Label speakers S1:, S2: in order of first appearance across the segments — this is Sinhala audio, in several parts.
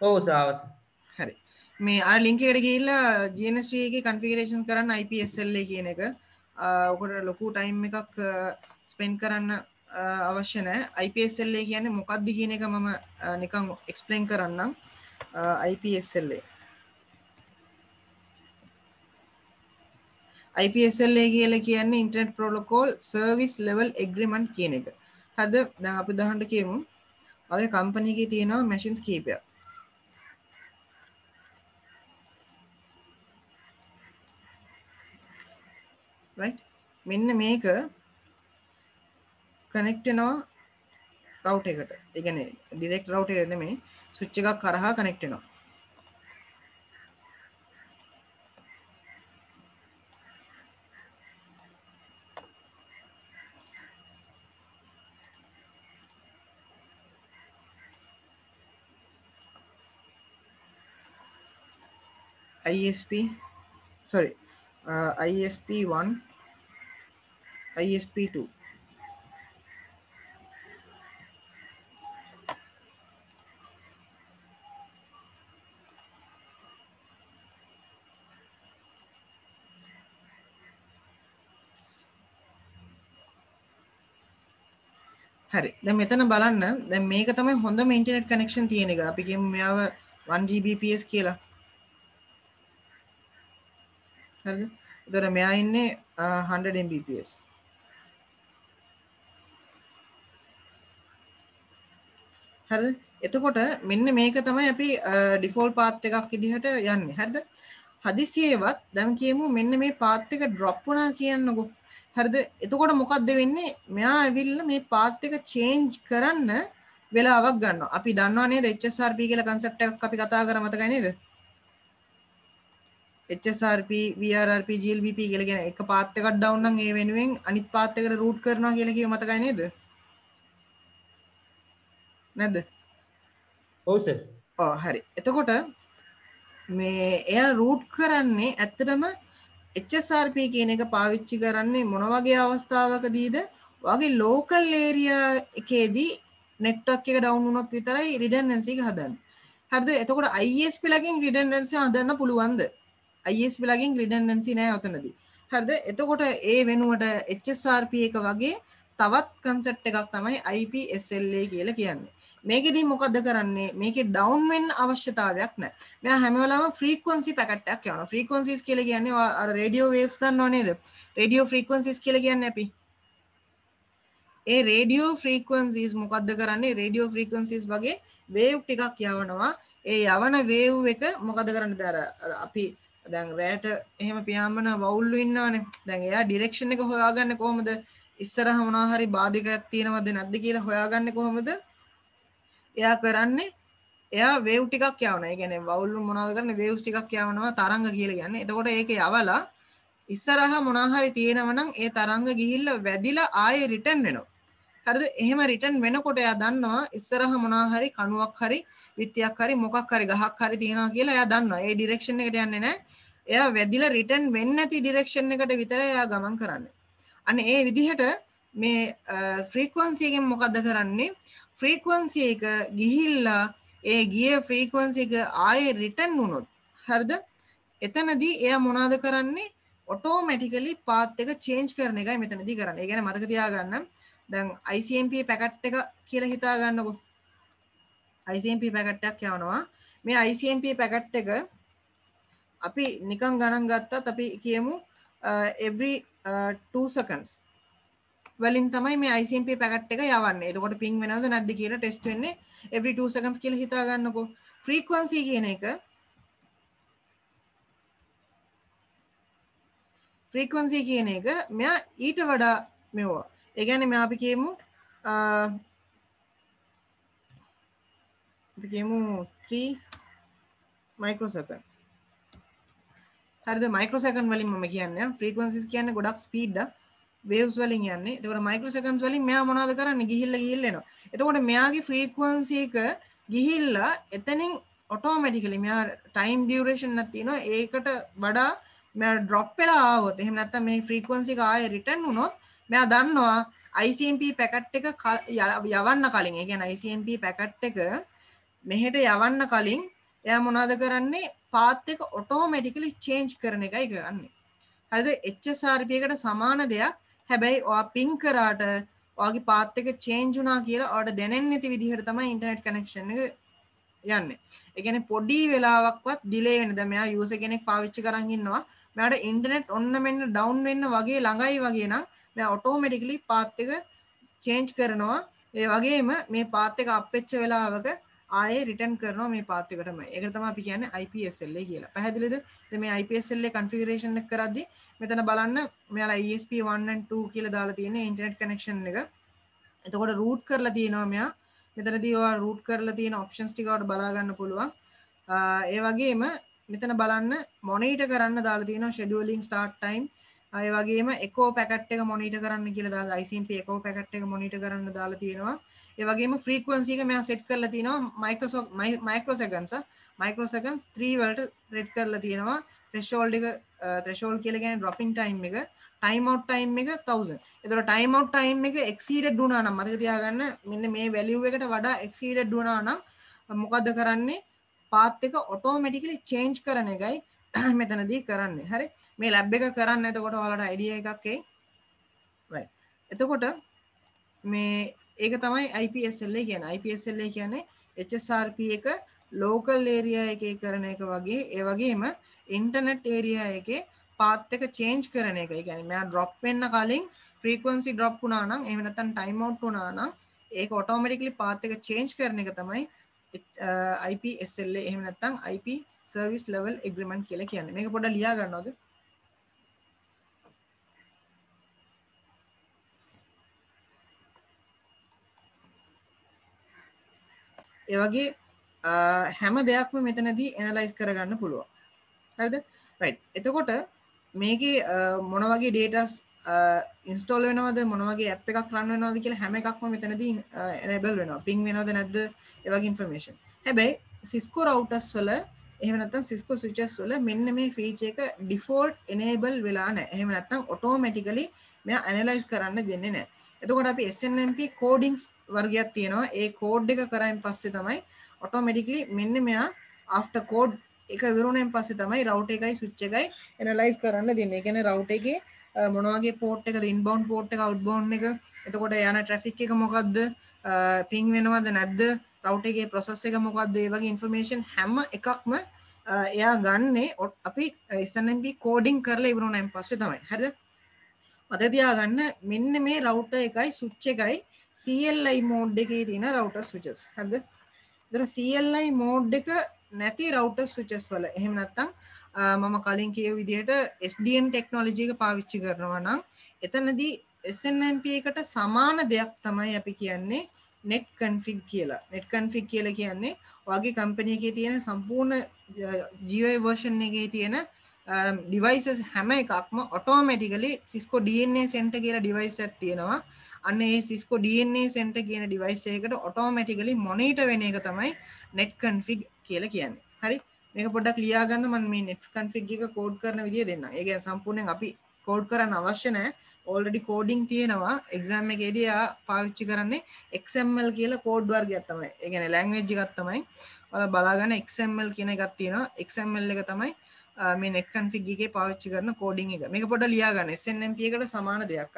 S1: ඔවු සාවස.
S2: හරි. මේ අ ලිංකයට ගිල්ලා ජනස්ගේ කන්ෆිගරේෂන් කරන්න IPSL කියන එක. ඔකට ලොකු ටයිම් එකක් ස්පෙන් කරන්න අවශ්‍ය නෑ. IPSL කියන්නේ මොකක්දි කියන එක මම නිකං එක්ස්පලේන් කරන්නම්. IPSL IPSL කියල කියන්නේ internet protocol service level agreement කියන එක. හද දැන් අපි දහන්ට කියමු. ඔය කම්පනීගේ තියෙනවා මැසින්ස් කීපය මෙන්න මේක කනෙක්ටනවා රව් එකට. එකන ඩිරෙක් රව් එකට මේ සුච්ච එකක් කරහා කනෙක්ටනවා ISP sorry uh, ISP1 ISP2 හරි. දැන් මෙතන බලන්න. දැන් මේක තමයි හොඳම ඉන්ටර්නෙට් කනෙක්ෂන් තියෙන එක. අපි කියමු මෙයාව 1 Gbps කියලා. හරිද? එතකොට මෙයා ඉන්නේ 100 mbps. හරිද එතකොට මෙන්න මේක තමයි අපි ඩිෆෝල් පාත් එකක් විදිහට යන්නේ. හරිද? හදිසියේවත් දැන් කියමු මෙන්න මේ පාත් එක ඩ්‍රොප් වුණා කියන්නකෝ. හරිද? එතකොට මොකක්ද වෙන්නේ? මෙයා ඇවිල්ලා මේ පාත් එක චේන්ජ් කරන්න වෙලාවක් ගන්නවා. අපි දන්නවා නේද HSRP කියලා කන්සෙප්ට් එකක් අපි කතා කරා මතකයි නේද? HSRP VRRP GLBP කියලා කියන එක පාත් එකක් ඩවුන් නම් ඒ වෙනුවෙන් අනිත් පාත් එකට රූට් කරනවා කියලා කිව්ව මතකයි නේද? නැද්ද?
S1: ඔව් සර්.
S2: ඔව් හරි. එතකොට මේ එයා රූට් කරන්නේ ඇත්තටම HSRP කියන එක පාවිච්චි කරන්නේ මොන වගේ අවස්ථාවකදීද? වගේ ලෝකල් ඒරියා එකේදී නෙට්වර්ක් එක ඩවුන් වුණොත් විතරයි රිඩන්ඩන්සි එක හදන්නේ. හරිද? එතකොට ISP ලගින් රිඩන්ඩන්සි හදන්න පුළුවන්ද? ISP ලගින් රිඩන්ඩන්සි නෑ ඔතනදී හරිද එතකොට ඒ වෙනුවට HSRP එක වගේ තවත් කන්සෙප්ට් එකක් තමයි IPSLA කියලා කියන්නේ මේකෙදී මොකද කරන්නේ? මේක ඩවන්වෙන් අවශ්‍යතාවයක් නෑ මෙයා හැමවෙලාම ෆ්‍රීකවන්සි පැකට් එකක් යවනවා. ෆ්‍රීකවන්සිස් කියලා කියන්නේ අර රේඩියෝ වේව්ස් දන්නව නේද? රේඩියෝ ෆ්‍රීකවන්සිස් කියලා කියන්නේ අපි. ඒ රේඩියෝ ෆ්‍රීකවන්සිස් මොකක්ද කරන්නේ? රේඩියෝ ෆ්‍රීකවන්සිස් වගේ වේව් ටිකක් යවනවා. ඒ යවන වේව් එක මොකද කරන්න දර අපි දැන් රෑට එහෙම පියාඹන වවුල්ලු ඉන්නවනේ. දැන් එයා ඩිරෙක්ෂන් එක හොයාගන්න කොහොමද? ඉස්සරහ මොනවා හරි බාධකයක් තියෙනවද නැද්ද කියලා හොයාගන්නේ කොහොමද? එයා කරන්නේ එයා වේව් ටිකක් යවන ඒ කියන්නේ වවුල්ලු මොනවද කරන්නේ? වේව්ස් ටිකක් යවනවා තරංග කියලා කියන්නේ. එතකොට ඒක යවලා ඉස්සරහ මොනවා හරි තියෙනවා නම් ඒ තරංග ගිහිල්ලා වැදිලා ආයේ රිටර්න් වෙනවා. හරිද? එහෙම රිටර්න් වෙනකොට එයා දන්නවා ඉස්සරහ මොනවා හරි කණුවක් හරි විත්තියක් හරි මොකක් හරි ගහක් හරි තියෙනවා කියලා එයා දන්නවා. ඒ ඩිරෙක්ෂන් එකට යන්නේ නැහැ. එයා වැදිලා රිටර්න් වෙන්නේ නැති ඩිරෙක්ෂන් එකට විතර එයා ගමන් කරන්නේ. අන්න ඒ විදිහට මේ ෆ්‍රීකවන්සි එකෙන් මොකද්ද කරන්නේ? ෆ්‍රීකවන්සි එක ගිහිල්ලා ඒ ගිය ෆ්‍රීකවන්සි එක ආයේ රිටර්න් වුණොත් හරිද? එතනදී එයා මොනවද කරන්නේ? ඔටෝමැටිකලි පාත් එක චේන්ජ් කරන එකයි මෙතනදී කරන්නේ. ඒ කියන්නේ මතක තියාගන්න දැන් ICMP පැකට් එක කියලා හිතා ගන්නකො. ICMP පැකට් එකක් යවනවා. මේ ICMP පැකට් එක අපි නිකං ගණන් ගත්තත් අපි කියමු uh, every uh, 2 seconds වලින් තමයි මේ ICMP පැකට් එක යවන්නේ. එතකොට පිං වෙනවද නැද්ද කියලා ටෙස්ට් වෙන්නේ every 2 seconds කියලා හිතා ගන්නකෝ. frequency කියන එක frequency කියන එක මෙයා ඊට වඩා මෙවුවා. ඒ කියන්නේ මෙයා අපි කියමු අපි කියමු 3 microsecond හරිද මයිකෝසකන් වලින් ම කියන්න ෆ්‍රීකන්සිස් කියන්න ගොඩක් ස්පීඩ් වේවස් වලින් යන්නේ. එතකොට මයිකෝසකන්ස් වලින් මෙයා මොනවද කරන්න? ගිහිල්ල ගිහිල්ලෙනවා එතකොට මෙයාගේ ෆ්‍රීකවන්සික ගිහිල්ලා එතනින් ඔටෝමැටිකලි මෙයා ටයිම් ඩියවරේෂන් නැතිනවා ඒකට වඩා මෙ ඩොප් වෙලා ආවොත් එහෙම නැත්නම් මේ ෆ්‍රීකවන්සි එක ආයෙ රිටර්න් වුණොත් මෙයා දන්නවා ICMP පැකට් එක යවන්න කලින් ඒ කියන්නේ ICMP පැකට් එක මෙහෙට යවන්න කලින් එයා මොනාද කරන්නේ? පාත් එක ඔටෝමැටිකලි චේන්ජ් කරන එකයි කරන්නේ. හද එච්චසාර්පයකට සමාන දෙයක් හැබැයි ඔයා පින් කරාට වගේ පාත් එක චේන්ජුනා කියලා ඔට දැනෙන් නැති විදිහට තමයි ඉන්ටර්නෙට් කනෙක්ෂන් එක යන්න. එකන පොඩි වෙලාවක්වත් ඩිලේ වෙන දමයා යුස කෙනෙක් පාවිච්චි කරගන්නවා මට ඉන්ටනෙට් ඔන්න මෙන්න ඩවන්් වෙන්න වගේ ළඟයි වගේ නම් මෙ ඔටෝමටිකලි පාත්තක චේන්ජ් කරනවා. ඒ වගේම මේ පාත්තක අපච්ච වෙලාවක ආය රිටන් කරන මේ පාත්තකටම එක තම අපි කියන IPSල්ල කියලා. පැහැදිලිද? මේ IPSල්ල කන්ෆිගරේෂන් කරදදි මෙතන බලන්න මෙයාලා ESP12 කියල දාලා තියෙන ඉන්ටනෙට් කනෙක්ෂන් එක. එතකොට රූට් කරලා තියෙනවා මෙයා. මෙතනදීවා රූට් කරලා තියෙන ඔප්ෂන්ස් ටිකට බලාගන්න පුළුවන්. ඒ වගේම මෙතන බලන්න මොනීට කරන්න දාලා තියෙන ෂෙඩියලින් ස්ටාර්ට් ටයිම් අය වගේම එකෝ පැකට් එක මොනිට කරන්න කියල දා ICP එකෝ පැකට් එක මොනිට කරන්න දාලා තියෙනවා. ඒවගේම ෆ්‍රීකවන්සික මෙයා සෙට් කරලා තියෙනවා මයිකසෝ මයිකරෝසකන්ස මයිකරෝසකන්ස් ත්‍රීවලට රෙඩ් කරලා තියෙනවා ටෙස්ෝල්ඩ එක ටෙශෝල් කියලගෙන ඩොපින් ටයිම් එක. ටයිමව් ටයිම් එක තවස එතර ටයිමව් ටයිම් එක එක්සිට ඩුනා නම් මතක තියාගන්න මෙන්න මේ වැලිව් එකට වඩා එක්සිට ඩුනා නම් මොකක්ද කරන්නේ? පාත් එක ඔටෝමටිකලි චේන්ජ් කරන එකයි මෙතනදී කරන්න. හරි? මේ ලැබ් එක කරන්න එතකොට වලට අයිඩිය එකක්ේ එතකොට මේ ඒක තමයි IPSල්ල කියන IPSල්ල කියන්නේ. HSRP එක ලෝකල් ඒරිය එක කරන එක වගේ ඒ වගේම ඉන්ටනෙට් ඒරිය එක පාත් එක චේන්ජ් කරන එක. ගැන මෙයා ඩ්‍රොප් වෙන්න කලින් ෆ්‍රීකන්සි ඩ්‍රොප් වුනානම් එමනතන් ටයිමවට් වුනානම් ඒක ඔටෝමටිකලි පාත් එක චේන්ජ් කරන එක තමයි uh, IPSල්ල එහෙමනත්තං IP සර්විස් ලවල් එග්‍රමන්් කියල කියන්න. මේක පොඩ ලියා ගන්නවද? ඒවගේ හැම දෙයක්ම මෙතනදී එනලයිස් කරගන්න පුළුවන්. හද එතකොට මේක මොන වගේ ඩේටස් ඉන්ස්ටෝල් වෙනවද? මොනවගේ ඇ් එකක් රන්න වෙනවාද කියලා හැම එකක්ම මෙතනදී එනබල් වෙනවා. පින් වෙනවද නැද්ද? ඒවගේ ඉන්ෆර්මේෂන් හැබැයි සිස්කෝ රවටස් වල එහමනත් සිස්කෝ සවිචස් වල මෙන්න මේ ෆීච එක ඩිෆෝල්ට් එනේබල් වෙලා නෑ එහෙමනත්තම් ඔටෝමැටිකලි මෙ ඇනලයිස් කරන්න දෙන්නේ නෑ එතකොට අපි SNMP කෝඩිංස් වර්ගයක් තියෙනවා. ඒ කෝඩ් එක කරයින් පස්සේ තමයි ඔටෝමටිකලි මෙන්න මෙයා ආෆ්ට කෝඩ් එක විරුණෙන් පස්සේ තමයි රවට් එකයි සුච්ච එකයි එනලයිස් කරන්න දෙන්න. එකන රවට් එක මොනවගේ පෝට් එක ඉන්බවන් පෝට් එක අවට්බෝන් එක. එතකොට යන ට්‍රෆික් එක මොකක්ද පින් වෙනවද නැද්ද? රවටගේ ප්‍රොසස් එක මොකක්ද ඒ වගේ ඉන්ෆර්මේෂන් හැම එකක්ම එයා ගන්නේ ඔත් අපි ස්නම්පි කෝඩිං කරලා ඉවරුණයින් පස්සේ තමයි. හැර මතතියා ගන්න මෙන්න මේ රවුට එකයි සුච්ච එකයි CLI මෝඩ් එකේ තියෙන රවුට සුචස් හද දර CLI මෝඩ් එක නැති රවුට සුචස් වල. එහෙම නැත්තං මම කලින් කිය විදිහට SDN ටෙක්නෝලජික පාවිච්චි කරනවා නම් එතනදී SNMP එකට සමාන දෙයක් තමයි අපි කියන්නේ නෙට් කන්ෆික් කියලා. නෙට් කන්ෆික් කියල කියන්නේ වගේ කම්පනයගේ තියෙන සම්පූර්ණ ජීවයි වර්ෂන් එකගේ තියෙන ඩිවයිසස් um, හැම එකක්ම ඔටෝමටිකලි සිස්කෝ DNA සෙන්ට කියලා ඩිවයිස් තියෙනවා. අන්න ඒ සිස්කෝ DNA සෙන්ට කියන ඩිවයිස් එකට ඔටෝමටිකලි මොනීට වෙන එක තමයි නෙට් කන්ෆිග් කියල කියන්නේ. හරි? මේක පොඩක් ලියාගන්න මන් මේ නෙට් කන්ෆිග් එක කෝඩ් කරන විදිිය දෙන්න ඒ සම්පූර්ණයෙන් අපි කෝඩ් කරන්න අවශ්‍ය නෑ ඕල්ඩඩි කෝඩිං තියෙනවා. එක්සාම් එකේදයා පාවිච්චි කරන්නේ එක්මල් කියලා කෝඩ් වර්ග ඇත්තමයි ඒගැන ලැංවෙජ්ජි ගත්තමයි බලාගන්න එක්මල් කියන එකත් තියෙනවා. එක්මල් එක තමයි මේ නෙට් කන්ෆිග්ගේ පාවිච්චි කරන කෝඩිං එක. මේක පොඩ ලියාගන්න. SNMP එකට සමාන දෙයක්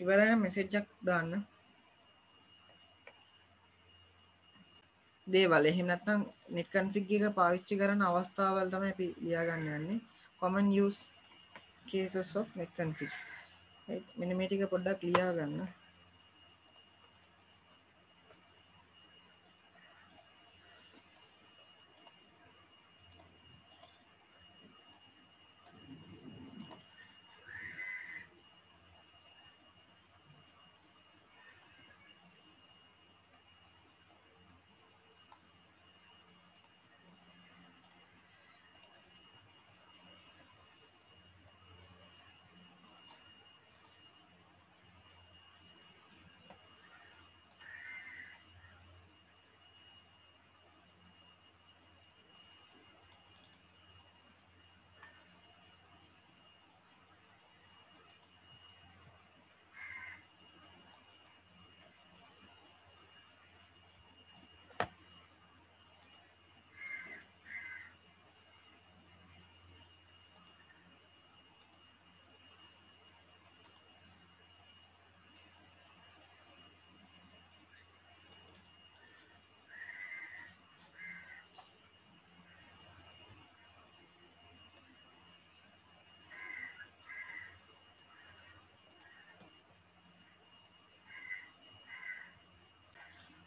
S2: ඉවරන මෙසෙජ්ජක් දාන්න. දේවල්. එහෙම නැත්නම් නෙට් කන්ෆිග් එක පාවිච්චි කරන අවස්ථාවල් තමයි අපි ලියාගන්න යන්නේ. Common use cases of net config මෙන්න මේ ටික පොඩ්ඩක් ලියා ගන්න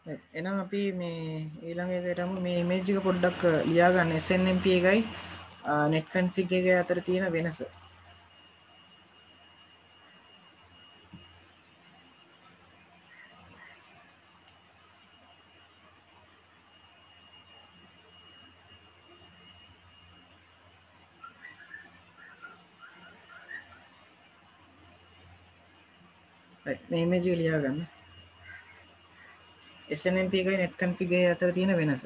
S2: එනම් අපි මේ ඊළඟ එකටම මේ ඉමේජ් එක පොඩ්ඩක් ලියාගන්න. SNMP එකයි net config එක අතර තියෙන වෙනස. මේ ඉමේජ් එක ලියාගන්න. SNMP එකයි net config එකයි අතර තියෙන වෙනස.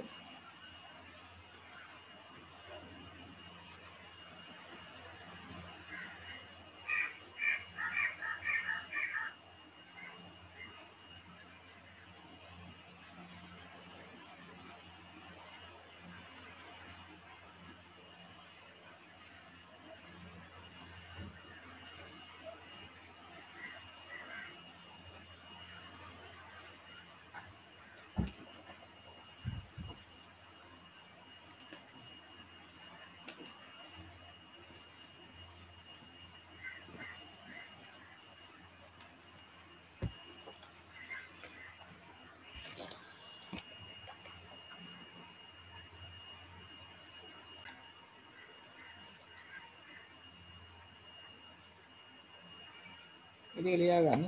S2: ඉතින් ලියා ගන්න.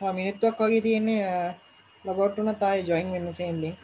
S2: තා මිනිත්තුවක් වගේ තියෙන්නේ ලොග් අවුට් වුණා තායි ජොයින් වෙන්න සේම් ලින්ක්